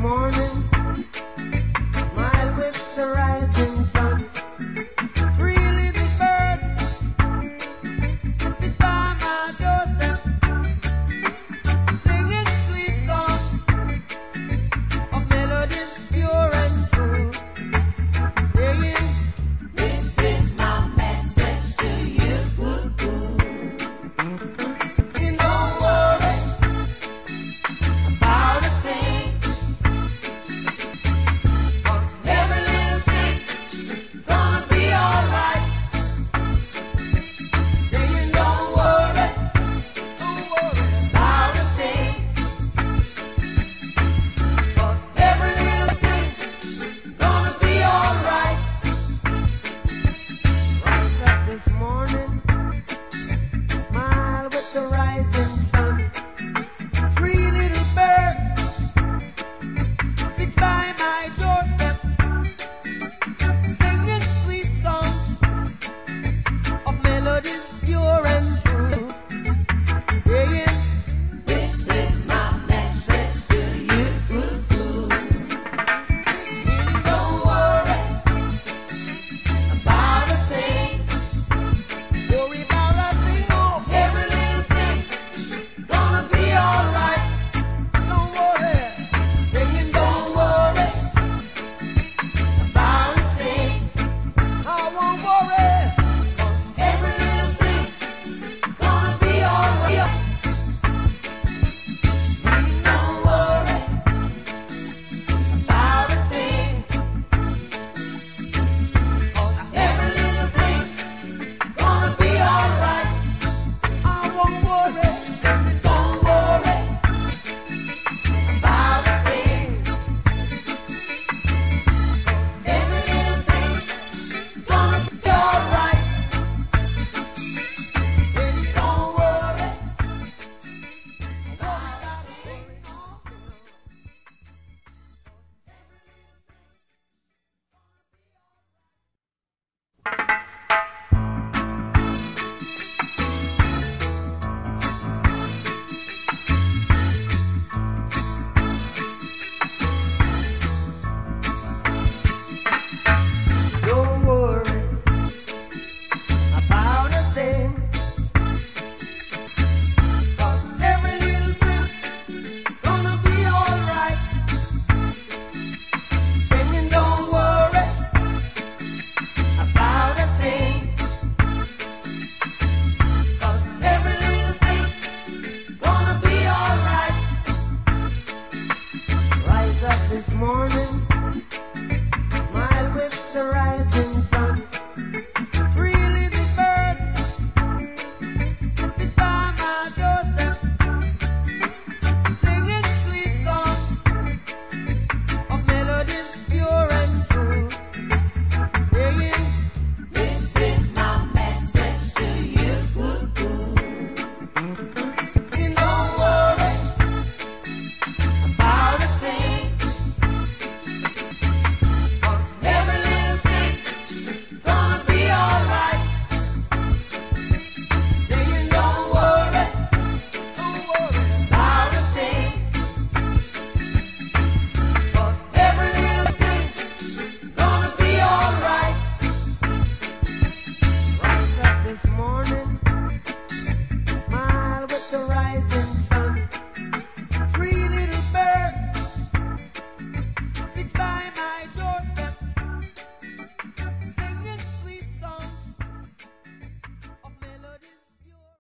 morning.